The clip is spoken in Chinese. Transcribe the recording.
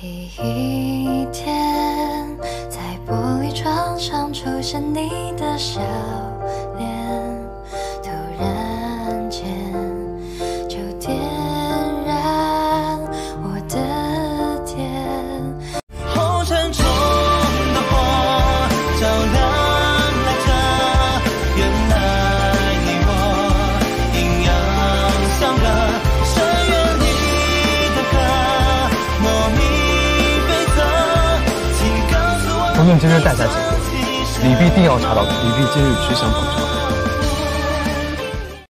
第一天，在玻璃窗上出现你的笑脸，请告诉我，冯俊今日代价几何？李毕定要查到。李毕今日只想保住。